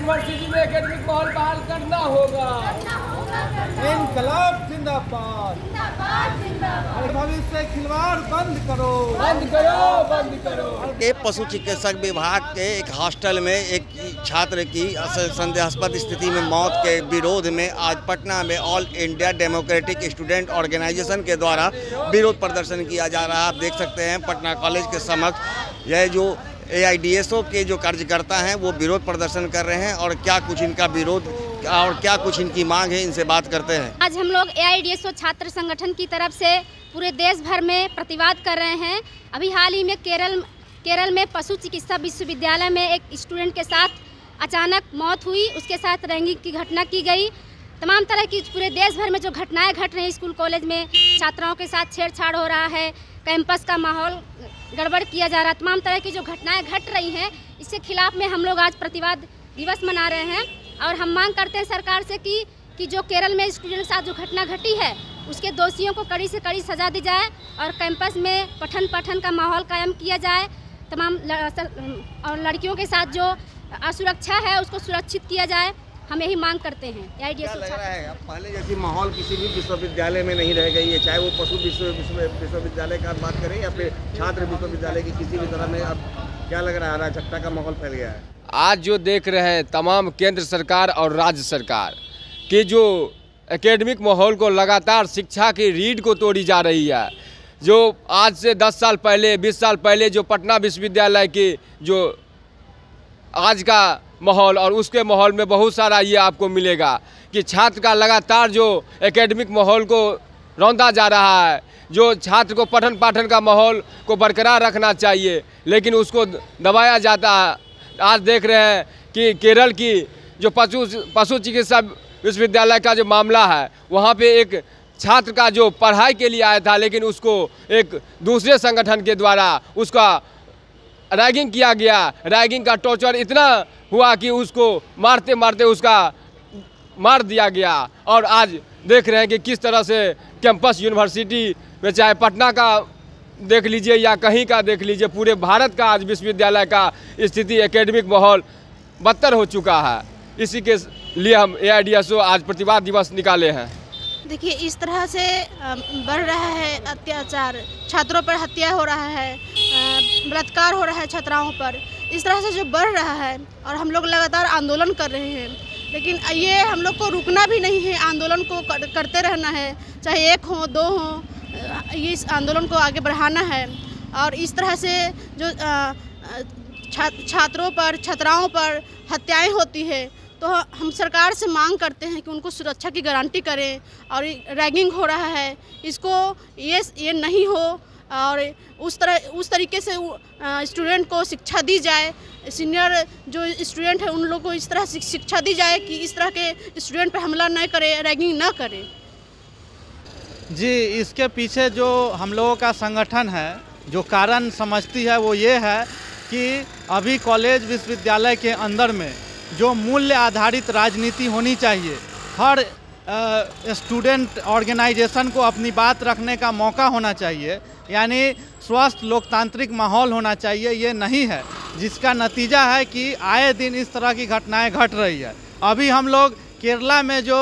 University में academic माहौल बहाल करना होगा। इनकलाब जिंदाबाद। भविष्य से खिलवाड़ बंद करो। बंद करो बंद करो। के पशु चिकित्सक विभाग के एक हॉस्टल में एक छात्र की संदेहास्पद स्थिति में मौत के विरोध में आज पटना में all India democratic student organisation के द्वारा विरोध प्रदर्शन किया जा रहा है। आप देख सकते हैं पटना कॉलेज के समक्ष यह जो एआईडीएसओ के जो कार्यकर्ता हैं, वो विरोध प्रदर्शन कर रहे हैं और क्या कुछ इनका विरोध और क्या कुछ इनकी मांग है, इनसे बात करते हैं। आज हम लोग एआईडीएसओ छात्र संगठन की तरफ़ से पूरे देश भर में प्रतिवाद कर रहे हैं। अभी हाल ही में केरल केरल में पशु चिकित्सा विश्वविद्यालय में एक स्टूडेंट के साथ अचानक मौत हुई। उसके साथ रैंगिंग की घटना की गई। तमाम तरह की पूरे देश भर में जो घटनाएँ घट रही हैं स्कूल, कॉलेज में छात्राओं के साथ छेड़छाड़ हो रहा है। कैंपस का माहौल गड़बड़ किया जा रहा है। तमाम तरह की जो घटनाएँ घट रही हैं, इसके खिलाफ में हम लोग आज प्रतिवाद दिवस मना रहे हैं और हम मांग करते हैं सरकार से कि कि जो केरल में स्टूडेंट के साथ जो घटना घटी है, उसके दोषियों को कड़ी से कड़ी सजा दी जाए और कैंपस में पठन पठन का माहौल कायम किया जाए। तमाम और लड़कियों के साथ जो असुरक्षा है, उसको सुरक्षित किया जाए। हम यही मांग करते हैं क्या लग रहा है? पहले जैसी माहौल किसी भी विश्वविद्यालय में नहीं रह गई है चाहे वो पशु विश्व विश्वविद्यालय का बात करें या फिर छात्र विश्वविद्यालय की किसी भी तरह में अब क्या लग रहा है? अराजकता का माहौल फैल गया है। आज जो देख रहे हैं तमाम केंद्र सरकार और राज्य सरकार की जो एकेडमिक माहौल को लगातार शिक्षा की रीढ़ को तोड़ी जा रही है जो आज से 10 साल पहले 20 साल पहले जो पटना विश्वविद्यालय की जो आज का माहौल और उसके माहौल में बहुत सारा ये आपको मिलेगा कि छात्र का लगातार जो एकेडमिक माहौल को रौंदा जा रहा है, जो छात्र को पठन पाठन का माहौल को बरकरार रखना चाहिए, लेकिन उसको दबाया जाता है। आज देख रहे हैं कि केरल की जो पशु पशु चिकित्सा विश्वविद्यालय का जो मामला है, वहाँ पे एक छात्र का जो पढ़ाई के लिए आया था, लेकिन उसको एक दूसरे संगठन के द्वारा उसका रैगिंग किया गया। रैगिंग का टॉर्चर इतना हुआ कि उसको मारते मारते उसका मार दिया गया। और आज देख रहे हैं कि किस तरह से कैंपस यूनिवर्सिटी में चाहे पटना का देख लीजिए या कहीं का देख लीजिए, पूरे भारत का आज विश्वविद्यालय का स्थिति एकेडमिक माहौल बदतर हो चुका है। इसी के लिए हम ए आज प्रतिवाद दिवस निकाले हैं। देखिए, इस तरह से बढ़ रहा है अत्याचार। छात्रों पर हत्या हो रहा है बलात्कार हो रहा है छात्राओं पर। इस तरह से जो बढ़ रहा है और हम लोग लगातार आंदोलन कर रहे हैं। लेकिन ये हम लोग को रुकना भी नहीं है आंदोलन को कर, करते रहना है। चाहे एक हो दो हो ये इस आंदोलन को आगे बढ़ाना है। और इस तरह से जो छा, छात्रों पर छात्राओं पर हत्याएँ होती है तो हम सरकार से मांग करते हैं कि उनको सुरक्षा की गारंटी करें। और रैगिंग हो रहा है इसको ये ये नहीं हो और उस तरह, उस तरीके से स्टूडेंट को शिक्षा दी जाए। सीनियर जो स्टूडेंट है, उन लोगों को इस तरह शिक्षा दी जाए कि इस तरह के स्टूडेंट पर हमला न करे रैगिंग न करे। जी, इसके पीछे जो हम लोगों का संगठन है, जो कारण समझती है, वो ये है कि अभी कॉलेज विश्वविद्यालय के अंदर में जो मूल्य आधारित राजनीति होनी चाहिए, हर स्टूडेंट ऑर्गेनाइजेशन को अपनी बात रखने का मौका होना चाहिए। यानी स्वस्थ लोकतांत्रिक माहौल होना चाहिए, ये नहीं है। जिसका नतीजा है कि आए दिन इस तरह की घटनाएँ घट रही है। अभी हम लोग केरला में जो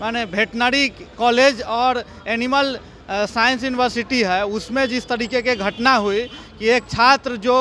माने वेटनरी कॉलेज और एनिमल साइंस यूनिवर्सिटी है, उसमें जिस तरीके के घटना हुई कि एक छात्र जो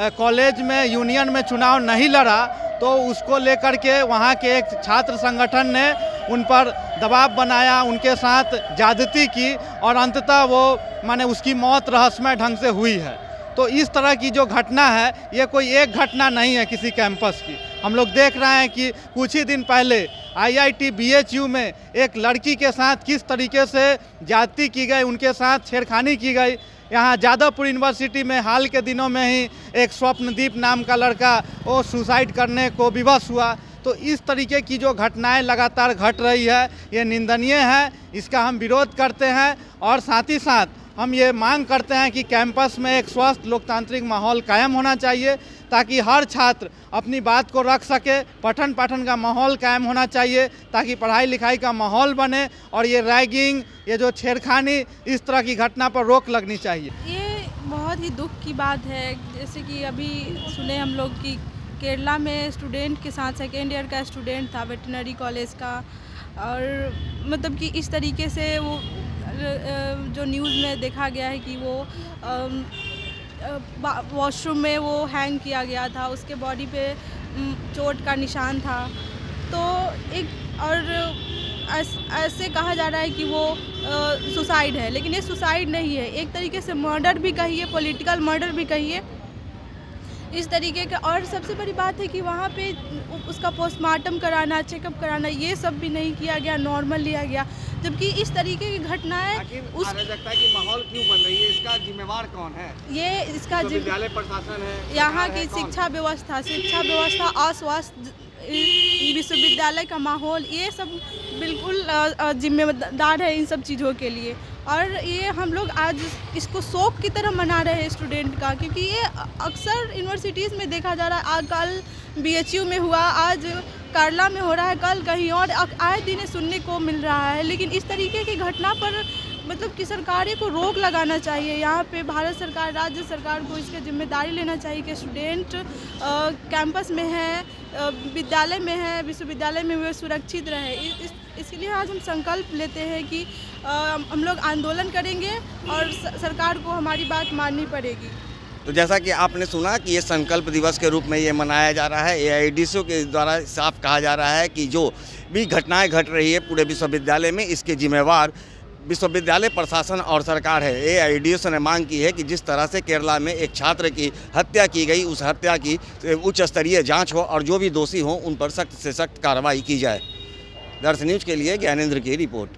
कॉलेज में यूनियन में चुनाव नहीं लड़ा तो उसको लेकर के वहाँ के एक छात्र संगठन ने उन पर दबाव बनाया, उनके साथ ज्यादती की और अंततः वो, माने उसकी मौत रहस्यमय ढंग से हुई है। तो इस तरह की जो घटना है, ये कोई एक घटना नहीं है किसी कैंपस की। हम लोग देख रहे हैं कि कुछ ही दिन पहले आईआईटी बीएचयू में एक लड़की के साथ किस तरीके से जाति की गई, उनके साथ छेड़खानी की गई यहाँ जादवपुर यूनिवर्सिटी में हाल के दिनों में ही एक स्वप्नदीप नाम का लड़का वो सुसाइड करने को विवश हुआ। तो इस तरीके की जो घटनाएँ लगातार घट रही है, ये निंदनीय है। इसका हम विरोध करते हैं और साथ ही साथ हम ये मांग करते हैं कि कैंपस में एक स्वस्थ लोकतांत्रिक माहौल कायम होना चाहिए। ताकि हर छात्र अपनी बात को रख सके। पठन पाठन का माहौल कायम होना चाहिए, ताकि पढ़ाई लिखाई का माहौल बने और ये रैगिंग, ये जो छेड़खानी, इस तरह की घटना पर रोक लगनी चाहिए। ये बहुत ही दुख की बात है। जैसे कि अभी सुने हम लोग कि केरला में स्टूडेंट के साथ सेकेंड ईयर का स्टूडेंट था वेटनरी कॉलेज का। और मतलब कि इस तरीके से वो जो न्यूज़ में देखा गया है कि वो वॉशरूम में वो हैंग किया गया था उसके बॉडी पे चोट का निशान था। तो एक और ऐस- कहा जा रहा है कि वो सुसाइड है लेकिन ये सुसाइड नहीं है। एक तरीके से मर्डर भी कहिए पॉलिटिकल मर्डर भी कहिए। इस तरीके के और सबसे बड़ी बात है कि वहाँ पे उसका पोस्टमार्टम कराना चेकअप कराना ये सब भी नहीं किया गया नॉर्मल लिया गया। जबकि इस तरीके की घटनाएँ उस अराजकता की माहौल क्यों बन रही है? इसका जिम्मेवार कौन है? ये इसका विद्यालय प्रशासन है यहाँ की शिक्षा व्यवस्था शिक्षा व्यवस्था अस्वस्थ विश्वविद्यालय का माहौल ये सब बिल्कुल जिम्मेदार है इन सब चीज़ों के लिए। और ये हम लोग आज इसको शौक की तरह मना रहे हैं स्टूडेंट का क्योंकि ये अक्सर यूनिवर्सिटीज़ में देखा जा रहा है आज कल बीएचयू में हुआ आज करला में हो रहा है कल कहीं और आए दिन सुनने को मिल रहा है लेकिन इस तरीके की घटना पर मतलब कि सरकारें को रोक लगाना चाहिए। यहाँ पे भारत सरकार राज्य सरकार को इसकी ज़िम्मेदारी लेना चाहिए कि स्टूडेंट कैंपस में है विद्यालय में है विश्वविद्यालय में वे सुरक्षित रहे। इस, इस, इसलिए आज हम संकल्प लेते हैं कि अ, हम लोग आंदोलन करेंगे और सरकार को हमारी बात माननी पड़ेगी। तो जैसा कि आपने सुना कि ये संकल्प दिवस के रूप में ये मनाया जा रहा है। ए के द्वारा साफ़ कहा जा रहा है कि जो भी घटनाएँ घट रही है पूरे विश्वविद्यालय में इसके जिम्मेवार विश्वविद्यालय प्रशासन और सरकार है। ए आई ने मांग की है कि जिस तरह से केरला में एक छात्र की हत्या की गई, उस हत्या की उच्च स्तरीय जाँच हो और जो भी दोषी हो, उन पर सख्त से सख्त कार्रवाई की जाए। दर्श न्यूज़ के लिए ज्ञानेन्द्र की रिपोर्ट।